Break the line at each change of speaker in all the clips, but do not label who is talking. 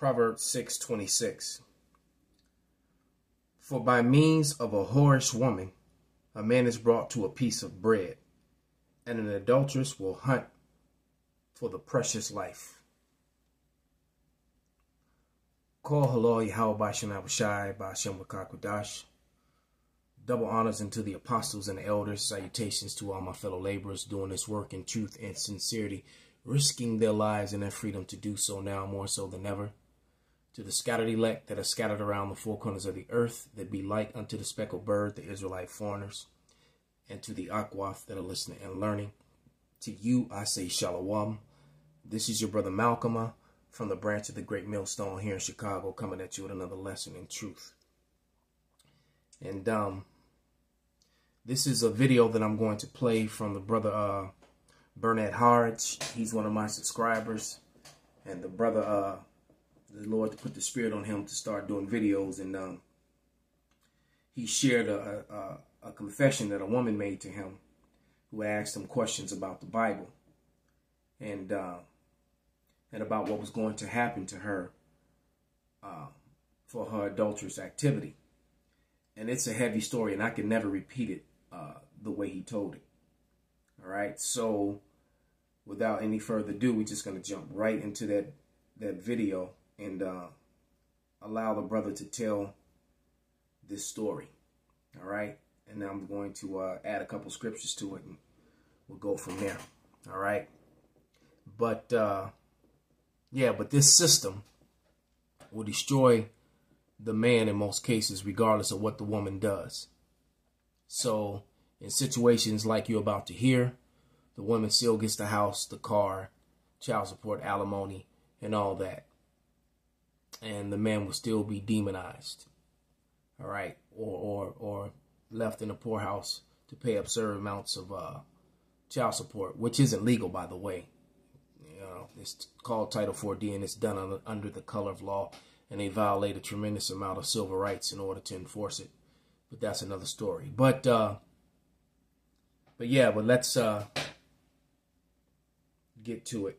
Proverbs 6:26 For by means of a whorish woman a man is brought to a piece of bread, and an adulteress will hunt for the precious life. Call Bashem Wakakwadash. Double honors unto the apostles and the elders. Salutations to all my fellow laborers doing this work in truth and sincerity, risking their lives and their freedom to do so now more so than ever. To the scattered elect that are scattered around the four corners of the earth, that be like unto the speckled bird, the Israelite foreigners. And to the Akwaf that are listening and learning. To you I say Shalom. This is your brother Malcolm from the branch of the Great Millstone here in Chicago, coming at you with another lesson in truth. And um, this is a video that I'm going to play from the brother uh, Bernard Harge. He's one of my subscribers. And the brother, uh, the Lord to put the spirit on him to start doing videos. And um, he shared a, a, a confession that a woman made to him who asked him questions about the Bible. And uh, and about what was going to happen to her uh, for her adulterous activity. And it's a heavy story, and I can never repeat it uh, the way he told it. All right, so without any further ado, we're just going to jump right into that that video and uh, allow the brother to tell this story. All right, and I'm going to uh, add a couple scriptures to it, and we'll go from there. All right, but uh, yeah, but this system will destroy the man in most cases, regardless of what the woman does. So, in situations like you're about to hear, the woman still gets the house, the car, child support, alimony, and all that. And the man will still be demonized. All right, or or or left in a poorhouse to pay absurd amounts of uh, child support, which isn't legal, by the way. You know, it's called Title 4D and it's done under, the color of law. And they violate a tremendous amount of civil rights in order to enforce it. But that's another story. But, uh, but yeah, but let's uh, get to it.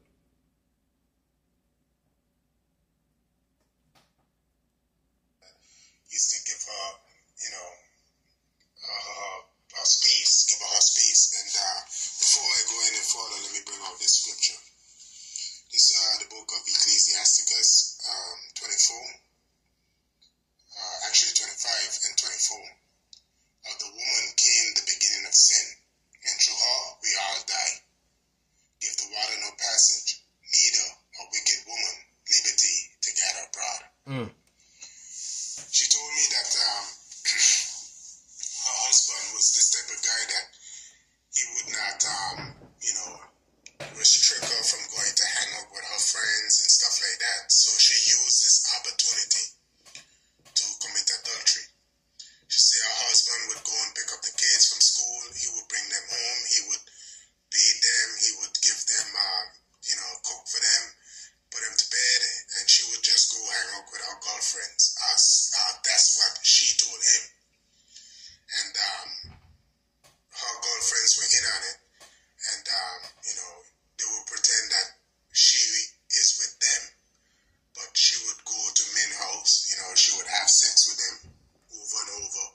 Uh, that's what she told him. And um, her girlfriends were in on it. And, um, you know, they would pretend that she is with them, but she would go to men's house, you know, she would have sex with them over and over.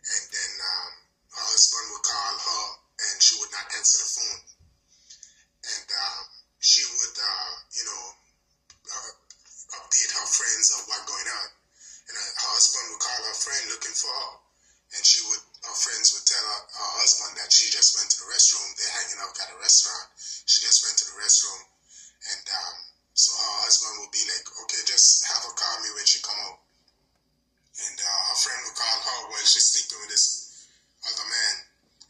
And then um, her husband would call her and she would not answer the phone. And um, she would, uh, you know, uh, update her friends of what going on. And her husband would call her friend looking for her. And she would, her friends would tell her, her husband that she just went to the restroom. They're hanging out at a restaurant. She just went to the restroom. And um, so her husband would be like, okay, just have her call me when she come out. And uh, her friend would call her when she's sleeping with this other man.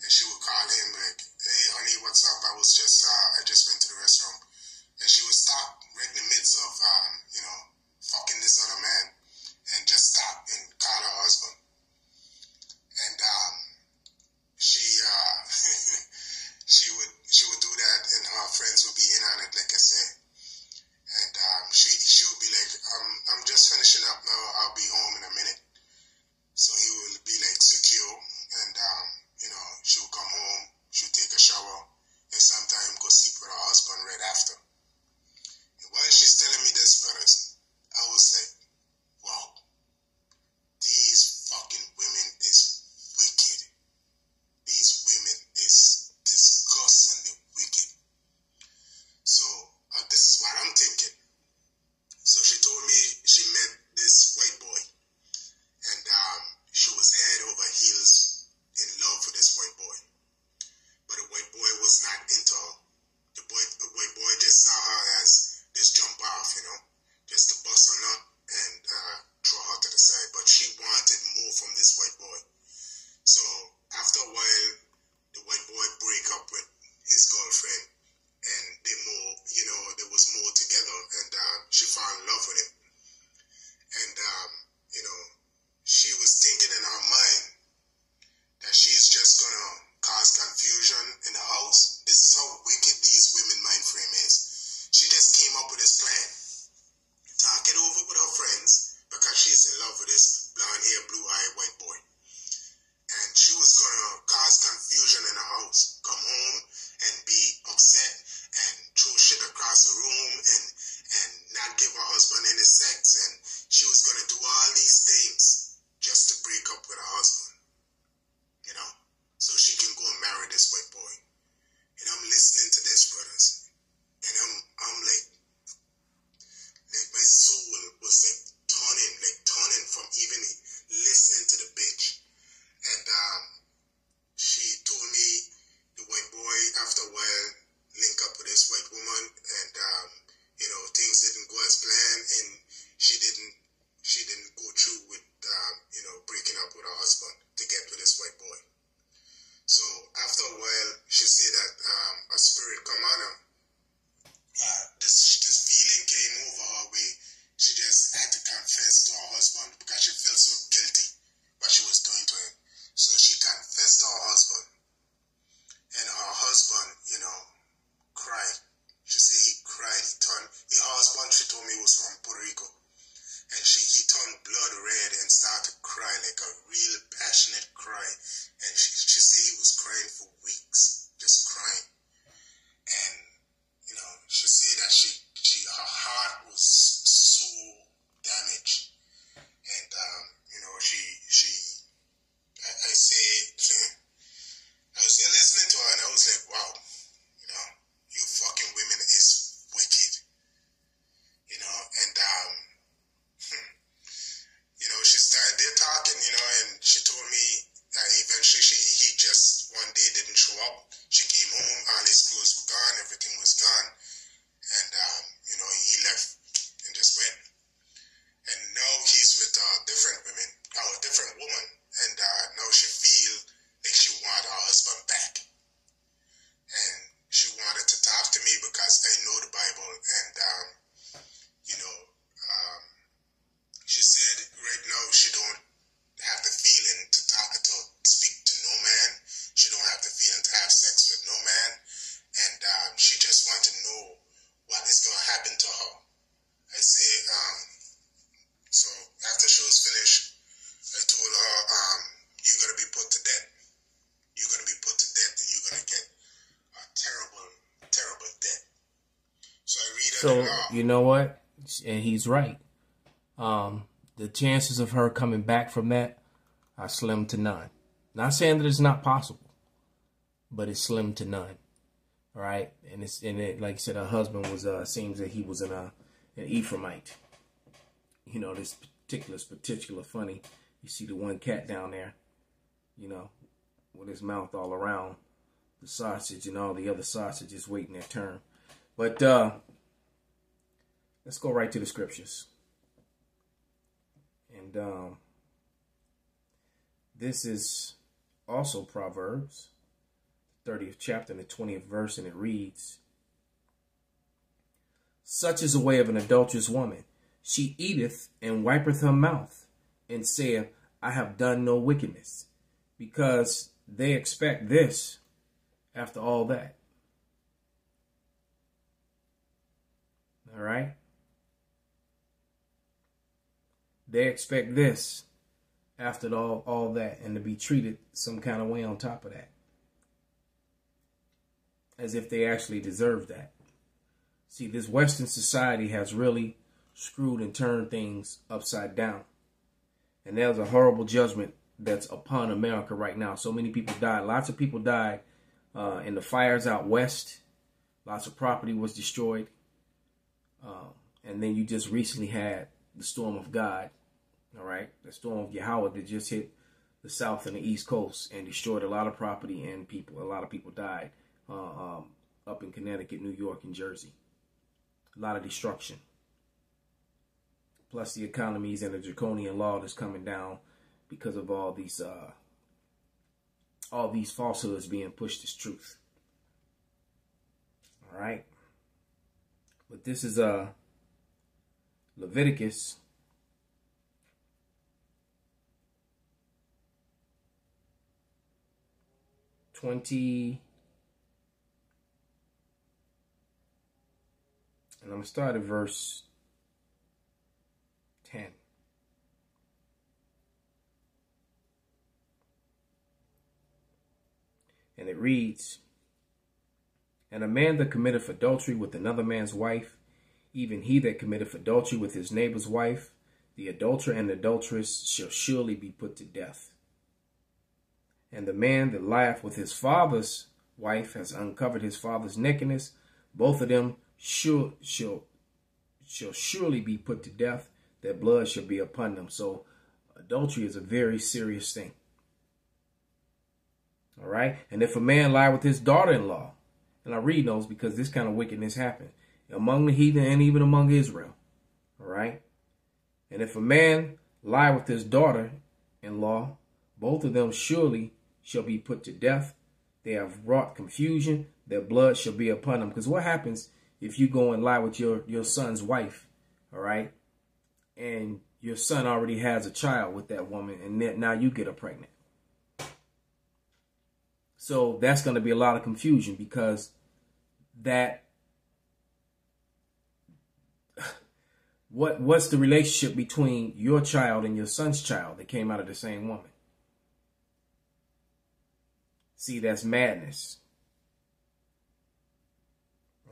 And she would call him like, hey, honey, what's up? I was just, uh, I just went to the restroom. And she would stop right in the midst of, um, you know, fucking this other man and just stop and call her husband. So you know what? And he's right. Um, the
chances of her coming back from that are slim to none. Not saying that it's not possible, but it's slim to none. All right, and it's and it like I said, her husband was uh seems that he was an uh an Ephraimite. You know this particular particular funny. You see the one cat down there, you know, with his mouth all around the sausage and all the other sausages waiting their turn. But uh let's go right to the scriptures. And um, this is also Proverbs, 30th chapter and the 20th verse, and it reads Such is the way of an adulterous woman. She eateth and wipeth her mouth, and saith, I have done no wickedness, because they expect this after all that. All right? they expect this after all, all that and to be treated some kind of way on top of that. As if they actually deserve that. See, this Western society has really screwed and turned things upside down. And there's a horrible judgment that's upon America right now. So many people died. Lots of people died uh, in the fires out west. Lots of property was destroyed. Um, and then you just recently had the storm of God all right? The storm of Yahweh that just hit the south and the east coast and destroyed a lot of property and people. A lot of people died uh, um, up in Connecticut, New York, and Jersey. A lot of destruction. Plus the economies and the draconian law that's coming down because of all these uh, all these falsehoods being pushed as truth. All right. But this is uh Leviticus twenty and I'm gonna start at verse ten. And it reads, And a man that committeth adultery with another man's wife, even he that committeth adultery with his neighbor's wife, the adulterer and adulteress shall surely be put to death. And the man that lieth with his father's wife has uncovered his father's nakedness. Both of them shall, shall, shall surely be put to death. Their blood shall be upon them. So adultery is a very serious thing. All right. And if a man lie with his daughter in law, and I read those because this kind of wickedness happened among the heathen and even among Israel. All right. And if a man lie with his daughter in law, both of them surely shall be put to death. They have wrought confusion. Their blood shall be upon them. Because what happens if you go and lie with your, your son's wife? All right. And your son already has a child with that woman, and now you get her pregnant. So that's going to be a lot of confusion because that what what's the relationship between your child and your son's child that came out of the same woman? See, that's madness.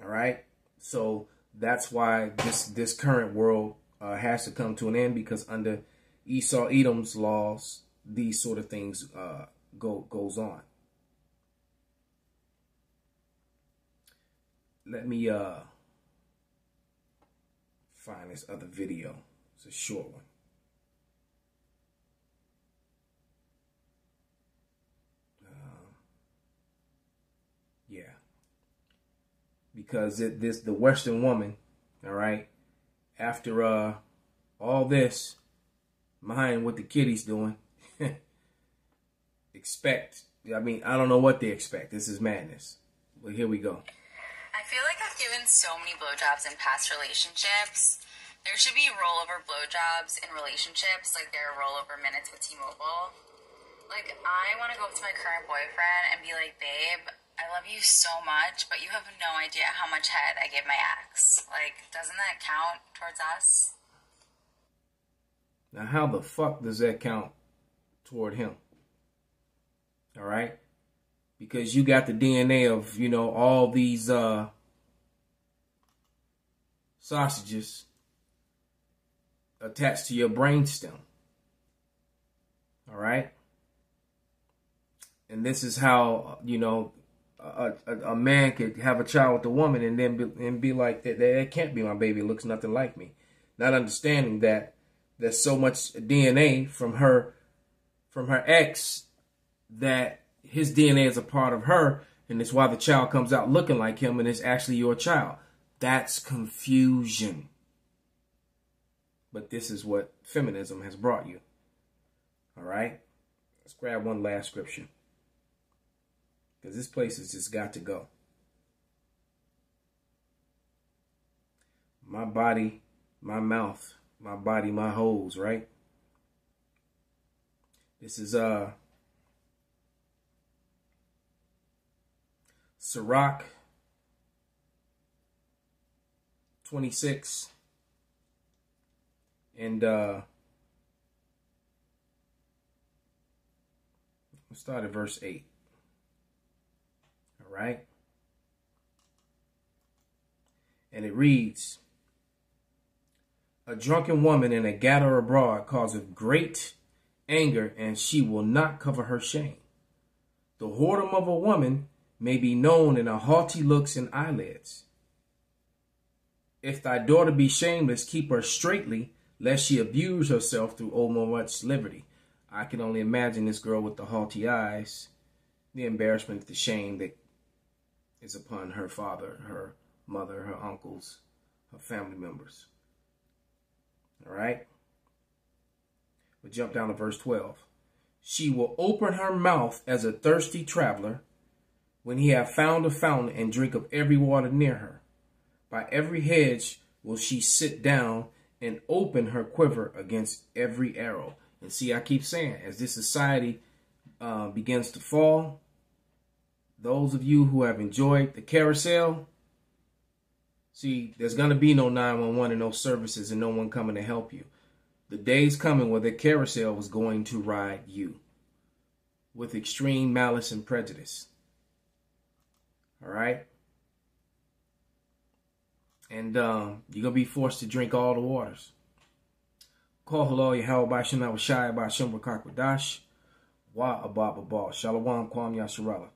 All right? So that's why this this current world uh, has to come to an end because under Esau Edom's laws, these sort of things uh, go goes on. let me uh find this other video. It's a short one. Uh, yeah, because it, this the Western woman, all right. After uh all this, mind what the kitty's doing. expect. I mean, I don't know what they expect. This is madness. But here we go I
feel like I've given so many blowjobs in past relationships. There should be rollover blowjobs in relationships, like there are rollover minutes with T-Mobile. Like, I want to go up to my current boyfriend and be like, babe, I love you so much, but you have no idea how much head I gave my ex. Like, doesn't that count towards us?
Now, how the fuck does that count toward him? All right? Because you got the DNA of, you know, all these uh sausages attached to your brainstem. All right. And this is how, you know, a, a, man could have a child with a woman and then be, and be like, that, that can't be my baby. It looks nothing like me. Not understanding that there's so much DNA from her, from her ex that his DNA is a part of her. And it's why the child comes out looking like him and it's actually your child. That's confusion. But this is what feminism has brought you. All right? Let's grab one last scripture. Because this place has just got to go. My body, my mouth, my body, my holes, right? This is uh Sirach 26 and uh let's start at verse 8 all right and it reads A drunken woman in a gather abroad causeth great anger, and she will not cover her shame. The whoredom of a woman may be known in her haughty looks and eyelids. If thy daughter be shameless, keep her straightly, lest she abuse herself through over much liberty. I can only imagine this girl with the haughty eyes, the embarrassment, the shame that is upon her father, her mother, her uncles, her family members. All right? We'll jump down to verse 12. She will open her mouth as a thirsty traveler when he have found a fountain and drink of every water near her. By every hedge will she sit down and open her quiver against every arrow. And see, I keep saying, as this society uh, begins to fall, those of you who have enjoyed the carousel, see, there's going to be no 911 and no services and no one coming to help you. The day's coming where the carousel is going to ride you with extreme malice and prejudice. All right? And um, you're going to be forced to drink all the waters. Call hello, Yahweh Bashem, I was shy about Shem Wa Abba Abba Shalom Kwam Yasharallah.